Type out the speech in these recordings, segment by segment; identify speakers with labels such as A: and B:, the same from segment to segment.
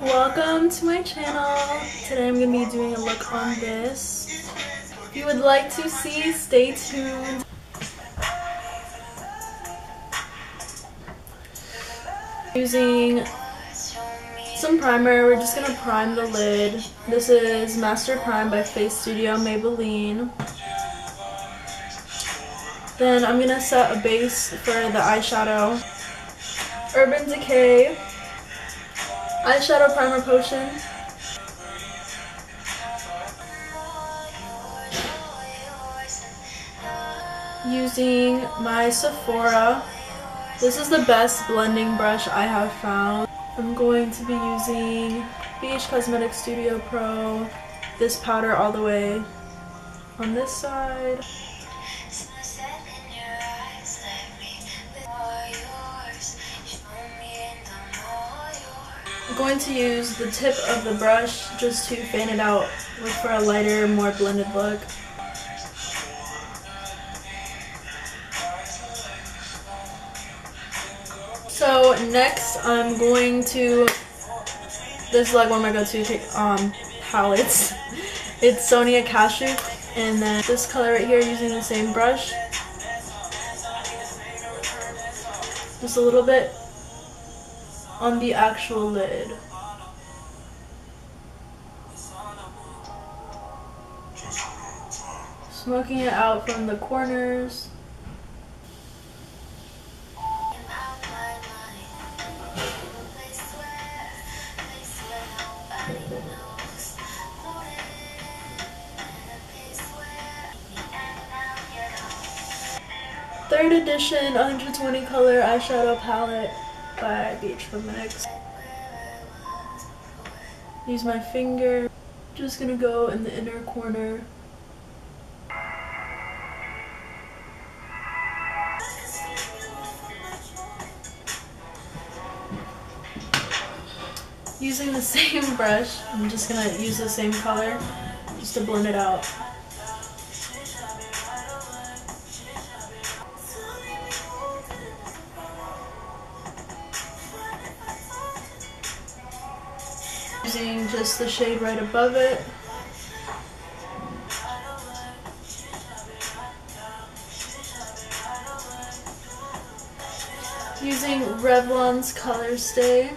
A: Welcome to my channel. Today I'm going to be doing a look on this. If you would like to see, stay tuned. Using some primer, we're just going to prime the lid. This is Master Prime by Face Studio Maybelline. Then I'm going to set a base for the eyeshadow. Urban Decay eyeshadow primer potion. Using my Sephora. This is the best blending brush I have found. I'm going to be using BH Cosmetics Studio Pro. This powder all the way on this side. I'm going to use the tip of the brush just to fan it out for a lighter, more blended look. So next I'm going to, this is like one of my go-to um, palettes. It's Sonia Kashuk and then this color right here using the same brush. Just a little bit on the actual lid. Smoking it out from the corners. Third edition 120 color eyeshadow palette by BH Cosmetics. Use my finger. Just gonna go in the inner corner. Using the same brush, I'm just gonna use the same color just to blend it out. Just the shade right above it. Using Revlon's Color Stay.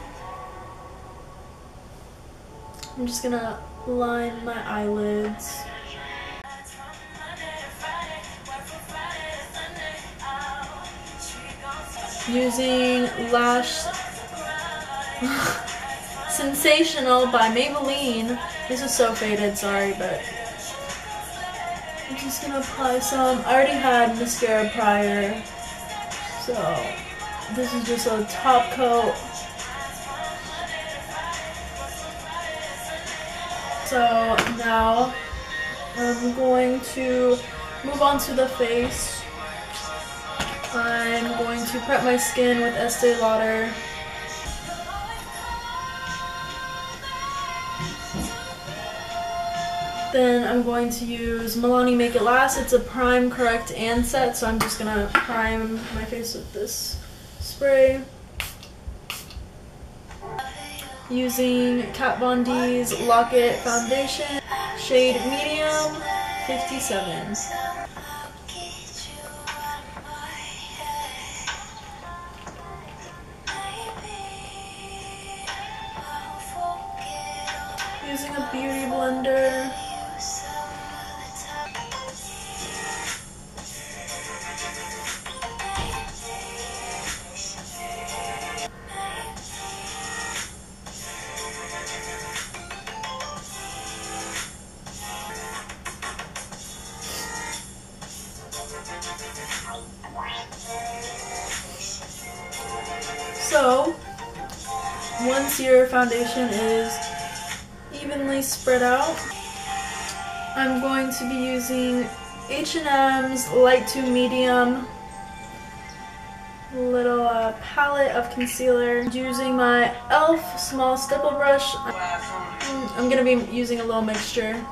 A: I'm just gonna line my eyelids. Using Lash Sensational by Maybelline. This is so faded, sorry, but I'm just gonna apply some. I already had mascara prior, so this is just a top coat. So now I'm going to move on to the face. I'm going to prep my skin with Estee Lauder Then I'm going to use Milani Make It Last. It's a prime, correct, and set, so I'm just going to prime my face with this spray. Using Kat Von D's Lock It Foundation, shade Medium 57. Sear foundation is evenly spread out. I'm going to be using H&M's light to medium little uh, palette of concealer. Using my e.l.f. small stipple brush, I'm going to be using a little mixture.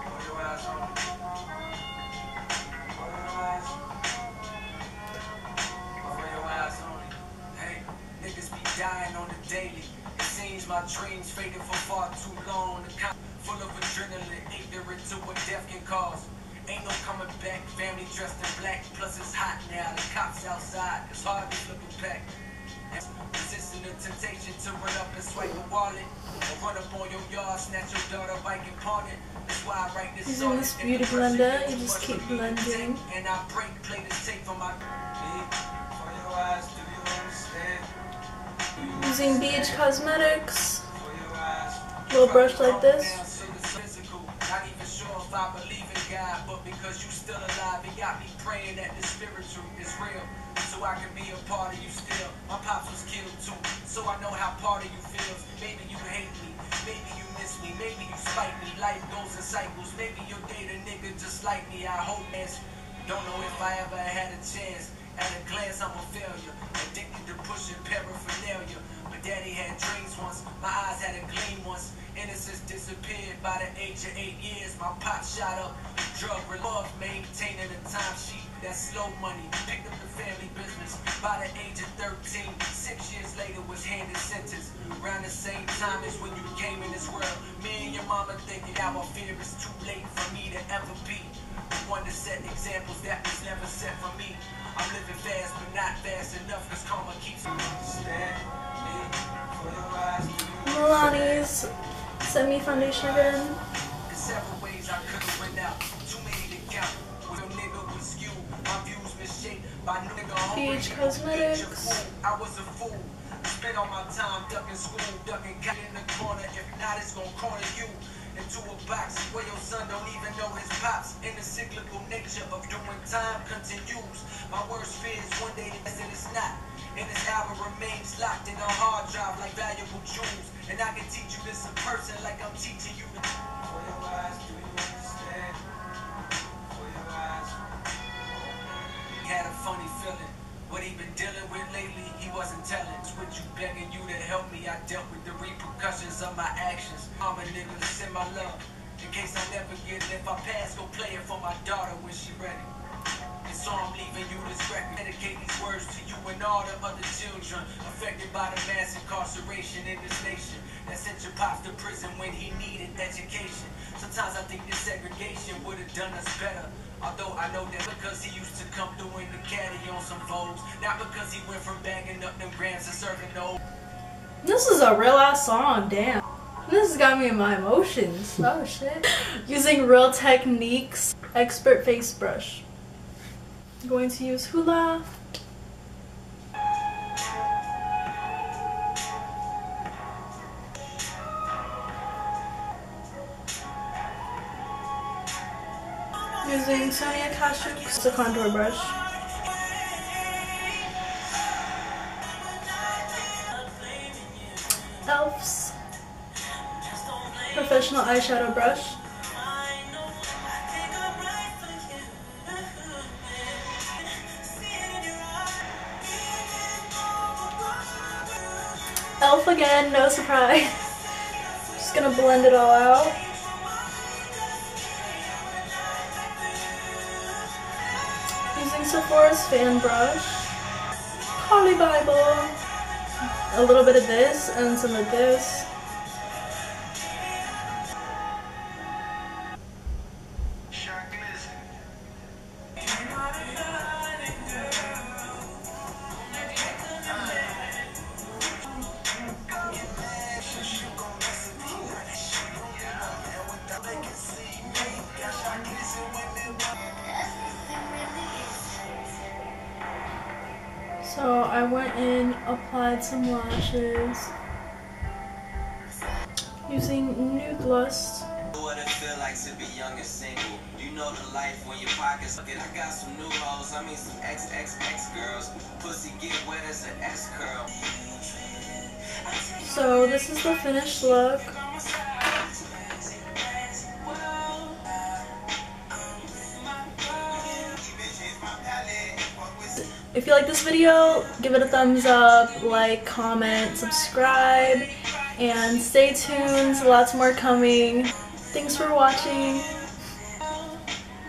B: Dying on the daily. Seems my dreams faded for far too long. Full of adrenaline, ignorant to what death can cause. Ain't no coming back, family dressed in black. Plus it's hot now, the cops outside. It's hard to flip it back. Resisting the temptation to run up and swipe a wallet. Or run up on your yard, snatch your daughter bike and pawn it. That's why I write this
A: Using
B: song.
A: this
B: the
A: blender, you just keep
B: for me to take,
A: blending.
B: And I break, play the tape for my. For your eyes, do you understand?
A: Using BH Cosmetics. Little brush like this.
B: Not even sure if I believe in God, but because you still alive, it got me praying that the spiritual is real. So I can be a part of you still. My pops was killed too, so I know how part of you feels. Maybe you hate me, maybe you miss me, maybe you spite me. Life goes in cycles, uh, maybe you'll date a nigga just like me. I hope that's. Don't know if I ever had a chance. At a glance, I'm a failure. Addicted to pushing paraphernalia. Daddy had dreams once, my eyes had a gleam once. Innocence disappeared by the age of eight years. My pop shot up, drug love, maintaining a time sheet. Slow money. Picked up the family business by the age of 13. Six years later was handed sentence. Around the same time as when you came in this world. Me and your mama thinking I fear it's too late for me to ever be. The one to set examples that was never set for me. I'm living fast, but not fast enough, cause karma keeps me. Stand
A: Milani's semi foundation again.
B: There's several ways I could've went out. Too many to count. With a nigga was skewed. My views misshaped by nigga hungry.
A: BH Cosmetics.
B: I was a fool. Spent all my time ducking school, ducking cat in the corner. If not, it's gonna corner you into a box where your son don't even know his pops. And the cyclical nature of doing time continues. My worst fear is one day that it's not. And this album remains locked in a hard drive like valuable jewels. And I can teach you this in person like I'm teaching you. For your eyes, do you understand? For your eyes. He had a funny feeling. What he been dealing with lately, he wasn't telling. What you begging you to help me. I dealt with the repercussions of my actions. I'm a nigga send my love. In case I never get it, if I pass, go play it for my daughter when she ready. And so I'm leaving you this record. Dedicate these words to you and all the other children affected by the mass incarceration in this nation. That sent your pops to prison when he needed education. Sometimes I think this segregation would have done us better. Although I know that because he used to come through in the caddy on some foes, not because he went from bagging up them grams to serving no.
A: This is a real ass song, damn. This has got me in my emotions. Oh shit. Using real techniques, expert face brush. I'm going to use Hoola. Using Sonia Kashuk's contour brush. Elf's professional eyeshadow brush. Elf again, no surprise. Just gonna blend it all out. Using Sephora's fan brush. Holy Bible. A little bit of this and some of this. Applied some lashes using Nude Lust.
C: What it feel like to be young and single. You know the life when your pockets. I got some new hoes, I mean some XXX girls. Pussy get wet as an S curl.
A: So this is the finished look. If you like this video, give it a thumbs up, like, comment, subscribe, and stay tuned. Lots more coming. Thanks for watching.